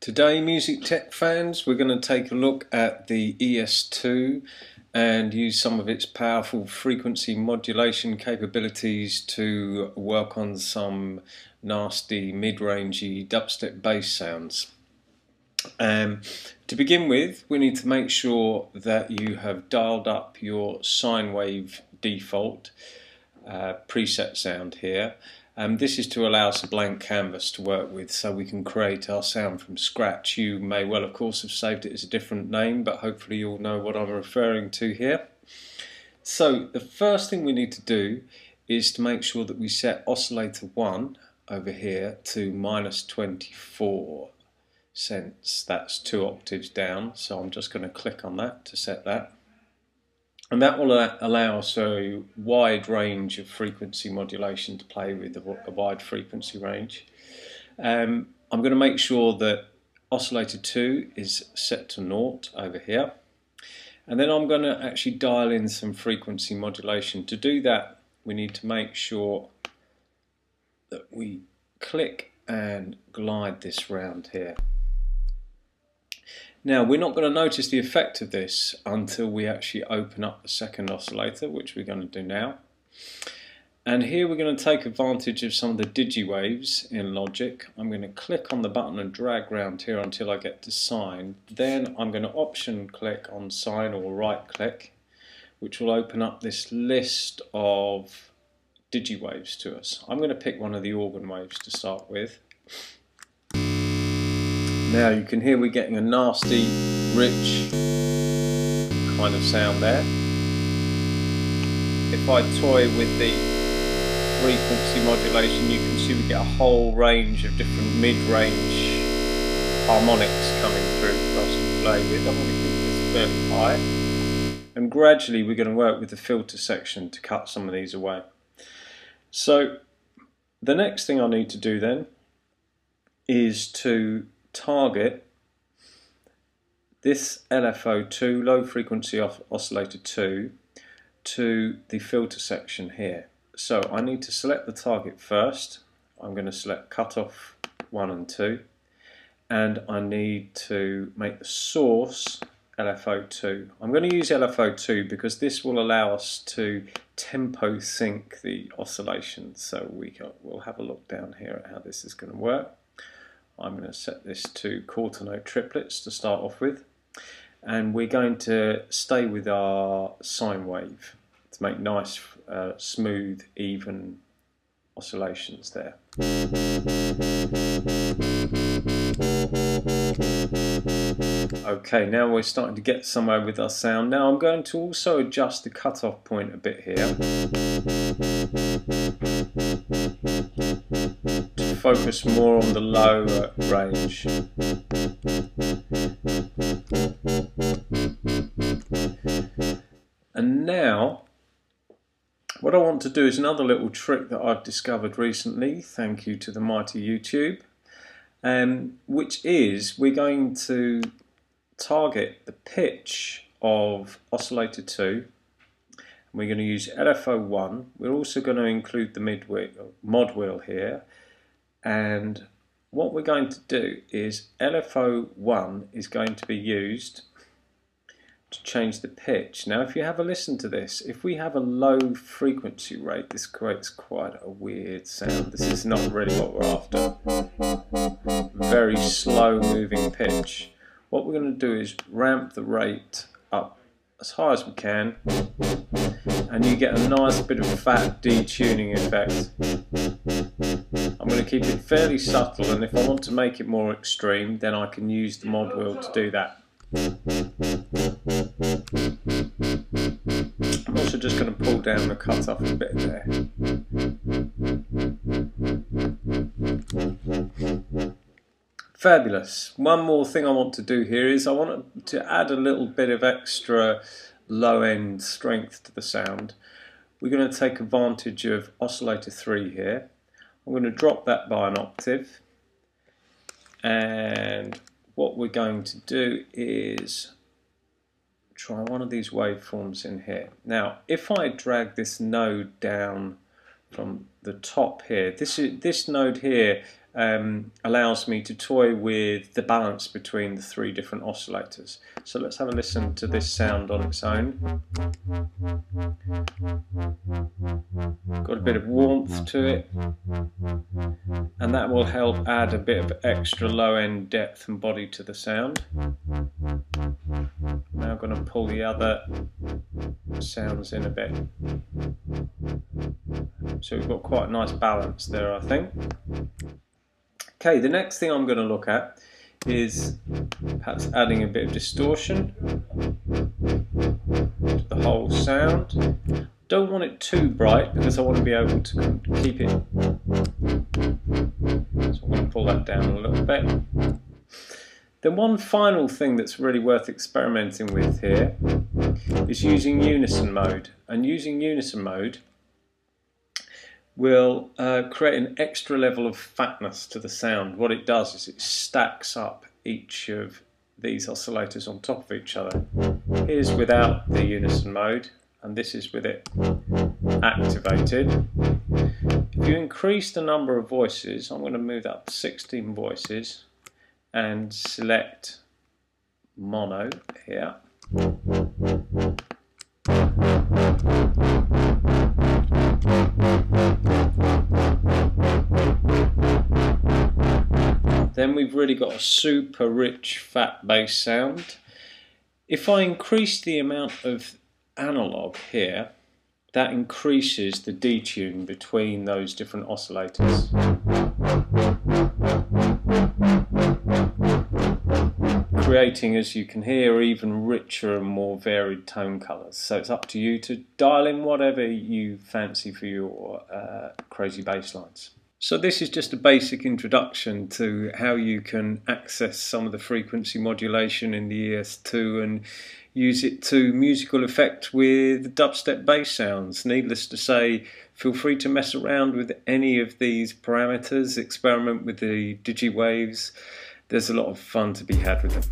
Today, music tech fans, we're going to take a look at the ES2 and use some of its powerful frequency modulation capabilities to work on some nasty mid-rangey dubstep bass sounds. Um, to begin with, we need to make sure that you have dialed up your sine wave default uh, preset sound here. Um, this is to allow us a blank canvas to work with so we can create our sound from scratch. You may well of course have saved it as a different name but hopefully you'll know what I'm referring to here. So the first thing we need to do is to make sure that we set oscillator 1 over here to minus 24 cents. That's two octaves down so I'm just going to click on that to set that and that will allow us a wide range of frequency modulation to play with, a wide frequency range. Um, I'm going to make sure that oscillator 2 is set to naught over here. And then I'm going to actually dial in some frequency modulation. To do that, we need to make sure that we click and glide this round here. Now we're not going to notice the effect of this until we actually open up the second oscillator, which we're going to do now. And here we're going to take advantage of some of the digiwaves in Logic. I'm going to click on the button and drag around here until I get to sine. Then I'm going to option click on sine or right click, which will open up this list of digiwaves to us. I'm going to pick one of the organ waves to start with. Now you can hear we're getting a nasty, rich kind of sound there. If I toy with the frequency modulation, you can see we get a whole range of different mid-range harmonics coming through for us to going to keep this fairly high. And gradually we're going to work with the filter section to cut some of these away. So the next thing I need to do then is to target this LFO2, low frequency oscillator 2, to the filter section here. So I need to select the target first. I'm going to select cutoff 1 and 2 and I need to make the source LFO2. I'm going to use LFO2 because this will allow us to tempo sync the oscillations. So we will have a look down here at how this is going to work. I'm going to set this to quarter note triplets to start off with and we're going to stay with our sine wave to make nice uh, smooth even oscillations there. Okay, now we're starting to get somewhere with our sound. Now I'm going to also adjust the cutoff point a bit here focus more on the lower range. And now what I want to do is another little trick that I've discovered recently, thank you to the mighty YouTube, um, which is we're going to target the pitch of oscillator 2 we're going to use LFO1 we're also going to include the mid wheel, mod wheel here and what we're going to do is LFO1 is going to be used to change the pitch. Now if you have a listen to this, if we have a low frequency rate, this creates quite a weird sound. This is not really what we're after. Very slow moving pitch. What we're going to do is ramp the rate up as high as we can and you get a nice bit of fat detuning effect. Keep it fairly subtle and if I want to make it more extreme then I can use the mod wheel to do that. I'm also just going to pull down the cut off a bit there. Fabulous. One more thing I want to do here is I want to add a little bit of extra low end strength to the sound. We're going to take advantage of oscillator 3 here. I'm going to drop that by an octave and what we're going to do is try one of these waveforms in here. Now, if I drag this node down from the top here, this is this node here um, allows me to toy with the balance between the three different oscillators. So let's have a listen to this sound on its own. Got a bit of warmth to it and that will help add a bit of extra low end depth and body to the sound. Now I'm going to pull the other sounds in a bit. So we've got quite a nice balance there I think. Okay, the next thing I'm going to look at is perhaps adding a bit of distortion to the whole sound. Don't want it too bright because I want to be able to keep it. So I'm going to pull that down a little bit. Then one final thing that's really worth experimenting with here is using unison mode. And using unison mode will uh, create an extra level of fatness to the sound. What it does is it stacks up each of these oscillators on top of each other. Here's without the unison mode and this is with it activated. If you increase the number of voices, I'm going to move up to 16 voices and select mono here. Then we've really got a super rich fat bass sound. If I increase the amount of analog here, that increases the detune between those different oscillators. Creating, as you can hear, even richer and more varied tone colours. So it's up to you to dial in whatever you fancy for your uh, crazy bass lines. So this is just a basic introduction to how you can access some of the frequency modulation in the ES2 and use it to musical effect with dubstep bass sounds. Needless to say, feel free to mess around with any of these parameters, experiment with the digiwaves. There's a lot of fun to be had with them.